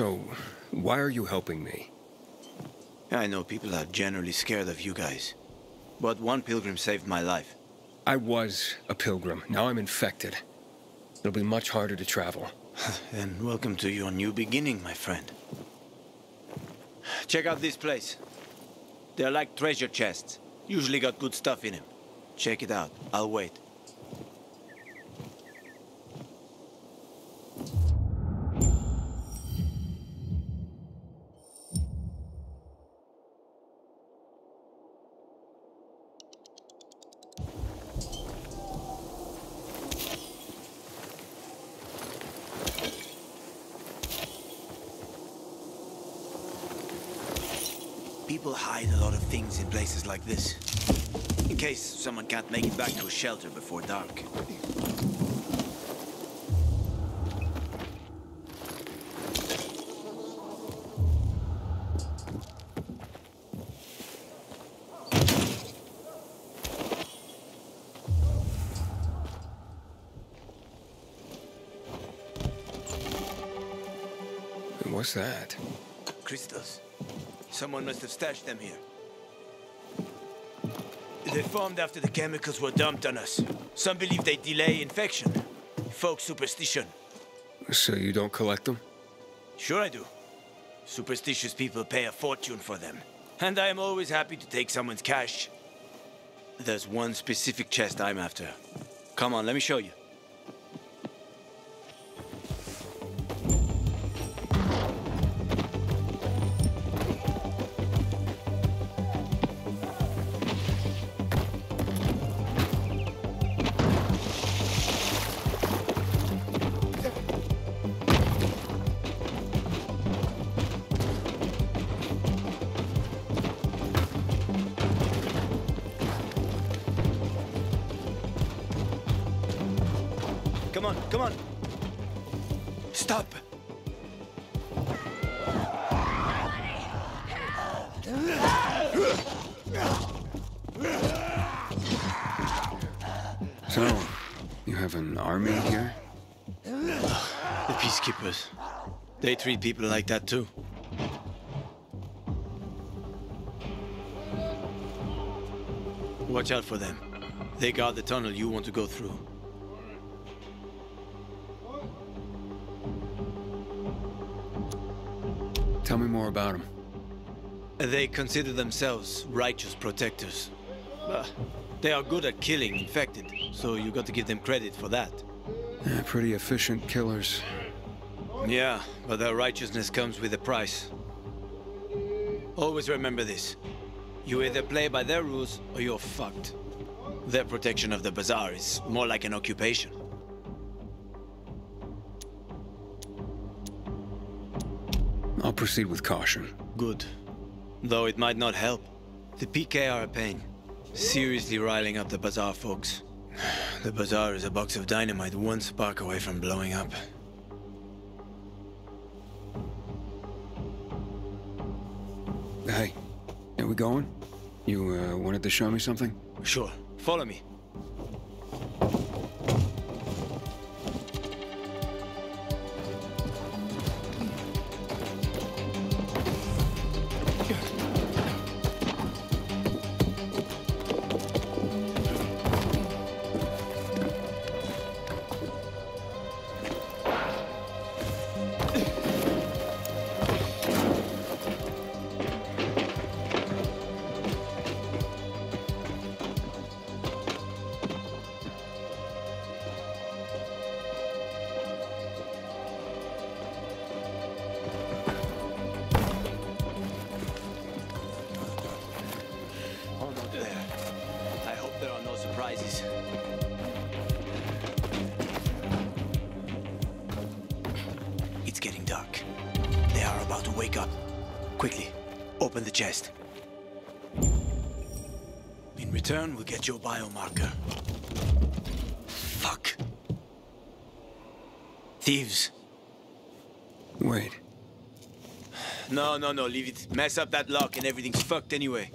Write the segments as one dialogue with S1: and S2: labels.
S1: So, why are you helping me?
S2: I know people are generally scared of you guys. But one pilgrim saved my life.
S1: I was a pilgrim. Now I'm infected. It'll be much harder to travel.
S2: then welcome to your new beginning, my friend. Check out this place. They're like treasure chests. Usually got good stuff in them. Check it out. I'll wait. People hide a lot of things in places like this. In case someone can't make it back to a shelter before dark.
S1: What's that?
S2: Crystals. Someone must have stashed them here. They formed after the chemicals were dumped on us. Some believe they delay infection. Folk superstition.
S1: So you don't collect them?
S2: Sure I do. Superstitious people pay a fortune for them. And I am always happy to take someone's cash. There's one specific chest I'm after. Come on, let me show you. Come on. Stop.
S1: So, you have an army here?
S2: The peacekeepers. They treat people like that too. Watch out for them. They guard the tunnel you want to go through.
S1: Tell me more about them.
S2: They consider themselves righteous protectors. Uh, they are good at killing infected, so you got to give them credit for that.
S1: Yeah, pretty efficient killers.
S2: Yeah, but their righteousness comes with a price. Always remember this. You either play by their rules or you're fucked. Their protection of the bazaar is more like an occupation.
S1: I'll proceed with caution.
S2: Good. Though it might not help. The PK are a pain. Seriously riling up the bazaar folks. The bazaar is a box of dynamite one spark away from blowing up.
S1: Hey, are we going? You uh, wanted to show me something?
S2: Sure. Follow me. It's getting dark. They are about to wake up. Quickly, open the chest. In return, we'll get your biomarker. Fuck. Thieves.
S1: Wait,
S2: No, no, no, leave it. Mess up that lock and everything's fucked anyway.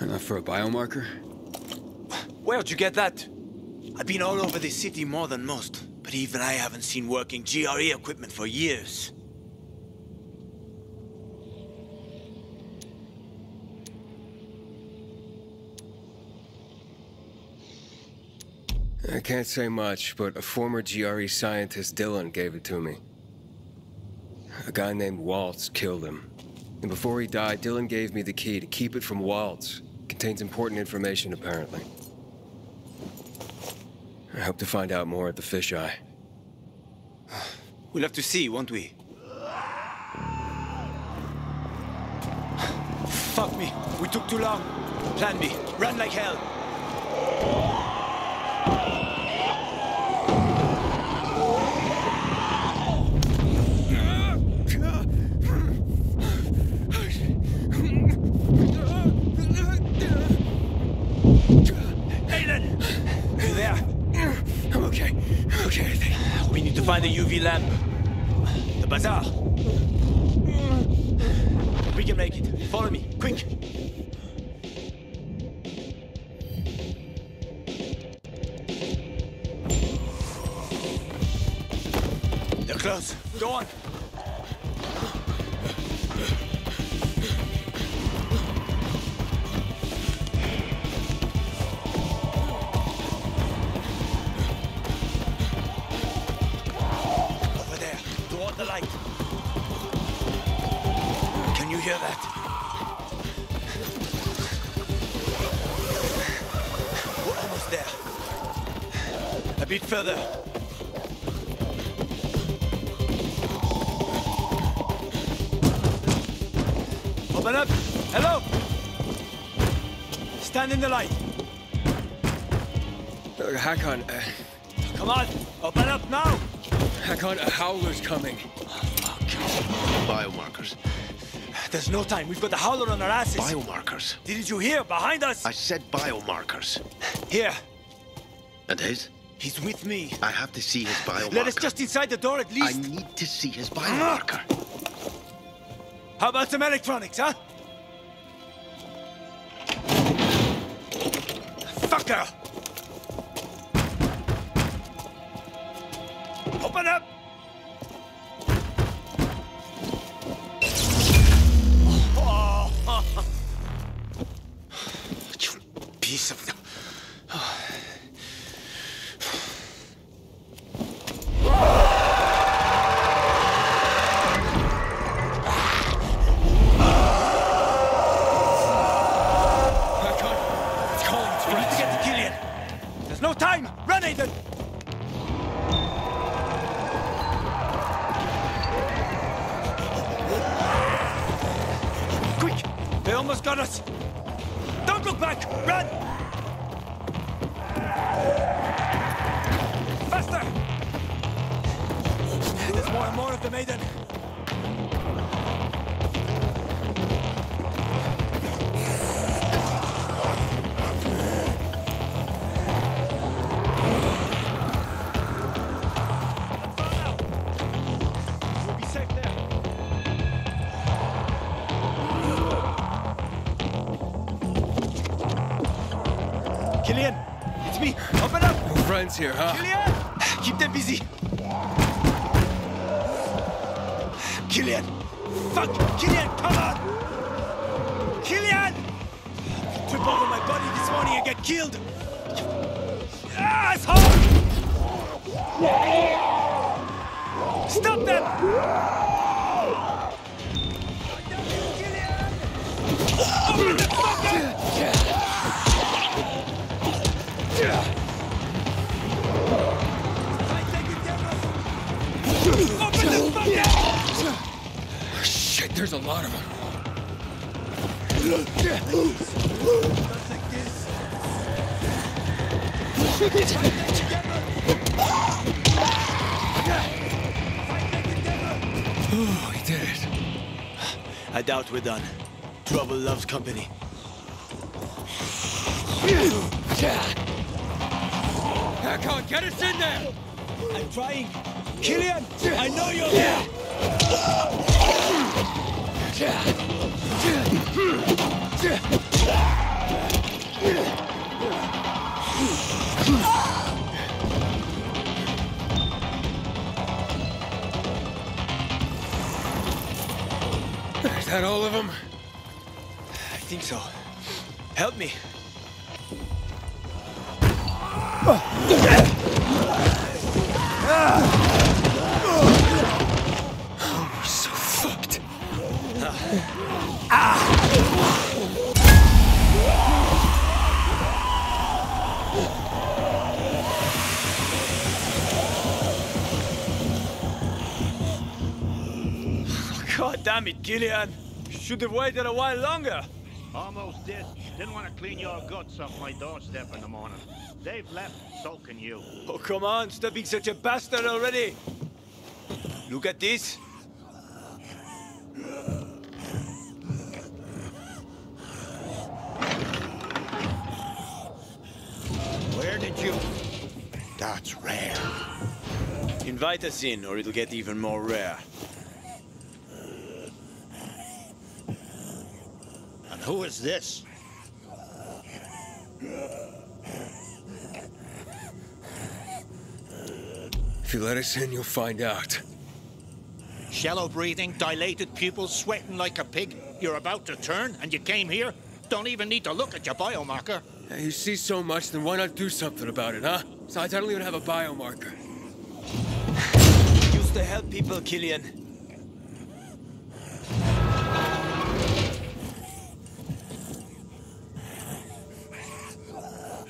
S1: enough for a biomarker?
S2: Where'd you get that? I've been all over this city more than most, But even I haven't seen working GRE equipment for years.
S1: I can't say much, but a former GRE scientist, Dylan, gave it to me. A guy named Waltz killed him. And before he died, Dylan gave me the key to keep it from Waltz. Contains important information, apparently. I hope to find out more at the fisheye.
S2: We'll have to see, won't we? Fuck me. We took too long. Plan B. Run like hell. Close. Go on. Over there, toward the light. Can you hear that? We're almost there. A bit further. Open up! Hello! Stand in the light.
S1: Uh, Hakon, uh,
S2: Come on! Open up now!
S1: Hakon, a howler's coming.
S3: Biomarkers.
S2: There's no time. We've got the howler on our asses.
S3: Biomarkers.
S2: Didn't you hear? Behind us!
S3: I said biomarkers.
S2: Here.
S3: And his?
S2: He's with me.
S3: I have to see his biomarker.
S2: Let us just inside the door at least.
S3: I need to see his biomarker.
S2: How about some electronics, huh? Fucker! Open up! More and more of them, Aiden. We'll be safe there. Killian, it's me. Open up.
S1: No friends here, huh?
S2: Killian, keep them busy. Killian, fuck, Killian, come on. Killian, trip over my body this morning and get killed. Asshole! Stop them!
S1: A lot of them. He did it.
S2: I doubt we're done. Trouble loves company.
S1: Hakon, get us in there!
S2: I'm trying. Killian, I know you're there.
S1: Is that all of them?
S2: I think so. Help me.
S1: Ah!
S2: God damn it, Gillian. Should have waited a while longer.
S4: Almost did. Didn't want to clean your guts off my doorstep in the morning. They've left, so can you.
S2: Oh, come on. Stop being such a bastard already. Look at this.
S4: Where you... That's rare.
S2: Invite us in, or it'll get even more rare.
S4: And who is this?
S1: If you let us in, you'll find out.
S4: Shallow breathing, dilated pupils, sweating like a pig. You're about to turn, and you came here? Don't even need to look at your biomarker.
S1: Yeah, you see so much, then why not do something about it, huh? Besides, I don't even have a biomarker.
S2: Used to help people, Killian.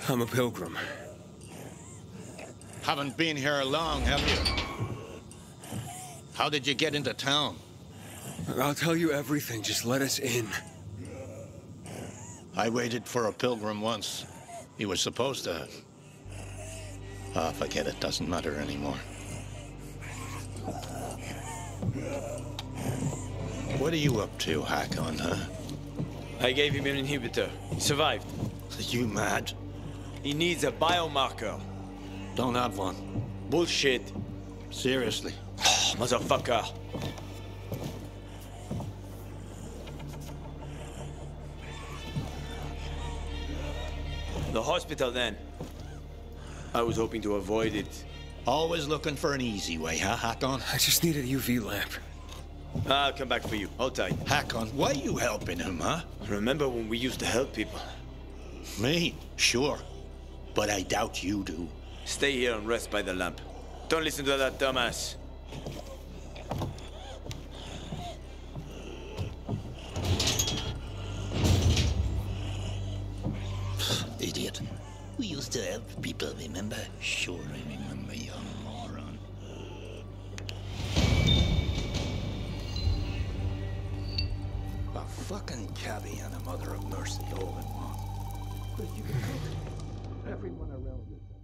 S1: I'm a pilgrim.
S4: Haven't been here long, have you? How did you get into town?
S1: I'll tell you everything, just let us in.
S4: I waited for a pilgrim once. He was supposed to... Ah, forget it. Doesn't matter anymore. What are you up to, Hakon, huh?
S2: I gave him an inhibitor. He survived.
S4: Are you mad?
S2: He needs a biomarker.
S4: Don't have one.
S2: Bullshit.
S4: Seriously.
S2: Motherfucker. The hospital then. I was hoping to avoid it.
S4: Always looking for an easy way, huh, Hakon?
S1: I just need a UV lamp.
S2: I'll come back for you. Hold tight.
S4: Hakon, why are you helping him, huh?
S2: Remember when we used to help people?
S4: Me? Sure. But I doubt you do.
S2: Stay here and rest by the lamp. Don't listen to that dumbass.
S5: Idiot. We used to help people, remember? Sure, I remember, you moron. A fucking cabby and a mother of mercy all in one. But you can cook. Everyone around you.